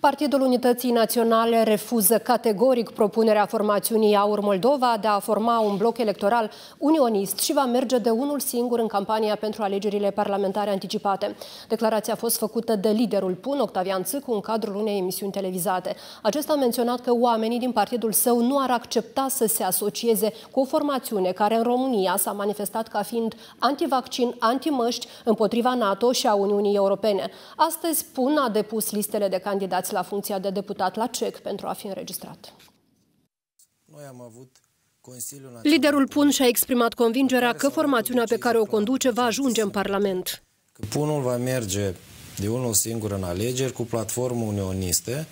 Partidul Unității Naționale refuză categoric propunerea formațiunii Aur Moldova de a forma un bloc electoral unionist și va merge de unul singur în campania pentru alegerile parlamentare anticipate. Declarația a fost făcută de liderul PUN, Octavian Țâcu, în cadrul unei emisiuni televizate. Acesta a menționat că oamenii din partidul său nu ar accepta să se asocieze cu o formațiune care în România s-a manifestat ca fiind antivaccin, antimăști, împotriva NATO și a Uniunii Europene. Astăzi PUN a depus listele de candidați candidați la funcția de deputat la CEC pentru a fi înregistrat. Noi am avut Consiliul Liderul PUN și-a exprimat convingerea că formațiunea pe care o conduce va ajunge în Parlament. Că PUN-ul va merge de unul singur în alegeri cu platformă unioniste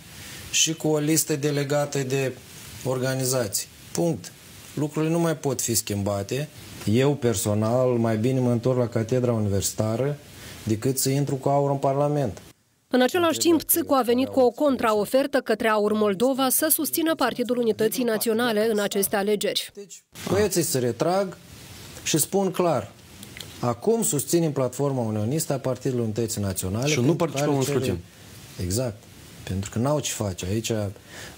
și cu o listă delegată de organizații. Punct. Lucrurile nu mai pot fi schimbate. Eu personal mai bine mă întorc la catedra universitară decât să intru cu aur în Parlament. În același timp, Țicu a venit cu o contraofertă către Aur Moldova să susțină Partidul Unității Naționale în aceste alegeri. Deci, băieții se retrag și spun clar, acum susținem platforma unionistă a Partidului Unității Naționale. Și nu participăm în scrutin. Exact. Pentru că n-au ce face. Aici,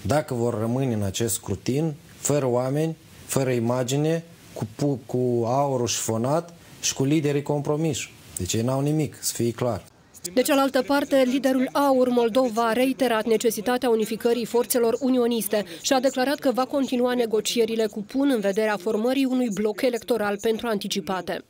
dacă vor rămâne în acest scrutin, fără oameni, fără imagine, cu, cu aurul șifonat și cu liderii compromiși. Deci ei n-au nimic, să fie clar. De cealaltă parte, liderul AUR Moldova a reiterat necesitatea unificării forțelor unioniste și a declarat că va continua negocierile cu PUN în vederea formării unui bloc electoral pentru anticipate.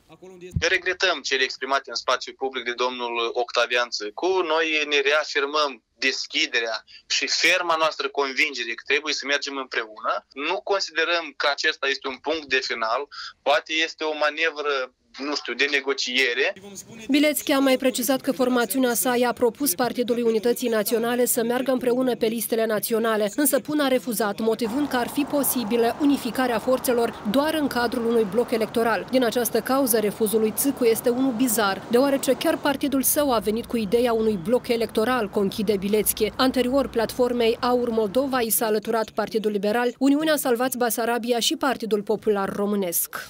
Regretăm cele exprimate în spațiu public de domnul Octavian Țăcu. Noi ne reafirmăm deschiderea și ferma noastră convingere că trebuie să mergem împreună. Nu considerăm că acesta este un punct de final, poate este o manevră nu știu, de negociere. Bilețchi a mai precizat că formațiunea sa i-a propus Partidului Unității Naționale să meargă împreună pe listele naționale, însă Pun a refuzat, motivând că ar fi posibilă unificarea forțelor doar în cadrul unui bloc electoral. Din această cauză, refuzul lui Țicu este unul bizar, deoarece chiar partidul său a venit cu ideea unui bloc electoral, conchide Bilețchi. Anterior platformei Aur Moldova i s-a alăturat Partidul Liberal, Uniunea Salvați Basarabia și Partidul Popular Românesc.